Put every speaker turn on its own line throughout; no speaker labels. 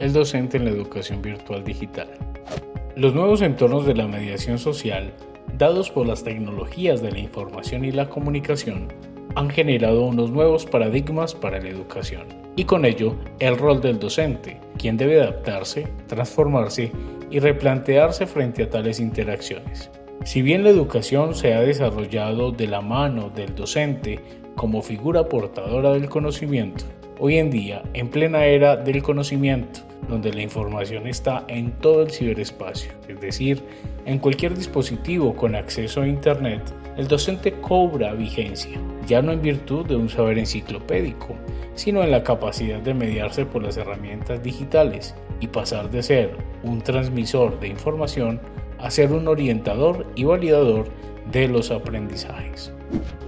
el docente en la educación virtual digital. Los nuevos entornos de la mediación social, dados por las tecnologías de la información y la comunicación, han generado unos nuevos paradigmas para la educación y con ello el rol del docente, quien debe adaptarse, transformarse y replantearse frente a tales interacciones. Si bien la educación se ha desarrollado de la mano del docente como figura portadora del conocimiento, hoy en día, en plena era del conocimiento, donde la información está en todo el ciberespacio, es decir, en cualquier dispositivo con acceso a Internet, el docente cobra vigencia, ya no en virtud de un saber enciclopédico, sino en la capacidad de mediarse por las herramientas digitales y pasar de ser un transmisor de información a ser un orientador y validador de los aprendizajes.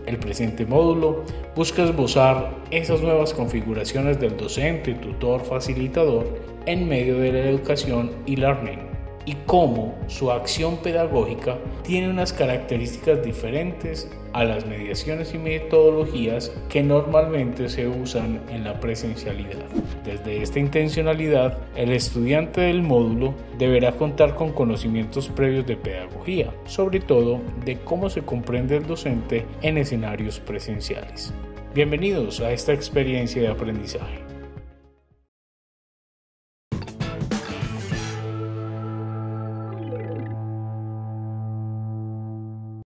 El presente módulo busca esbozar esas nuevas configuraciones del docente, tutor, facilitador en medio de la educación y learning y cómo su acción pedagógica tiene unas características diferentes a las mediaciones y metodologías que normalmente se usan en la presencialidad. Desde esta intencionalidad, el estudiante del módulo deberá contar con conocimientos previos de pedagogía, sobre todo de cómo se comprende el docente en escenarios presenciales. Bienvenidos a esta experiencia de aprendizaje.